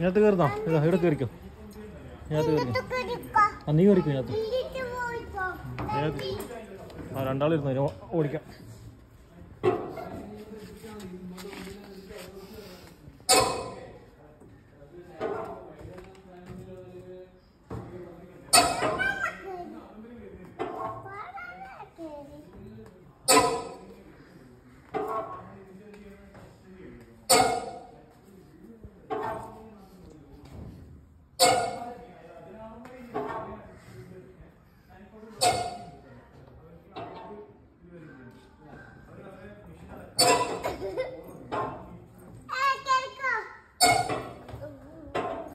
ഇതിനകത്ത് കയറുന്നോ? ഇതാ ഇവിടെ കയറിക്കോ. ഇതിനകത്ത് കയറി ആ നീ കയറിക്കോ ഇതിനകത്ത്. ആ രണ്ടാളിരുന്നു ഓടിക്കാം.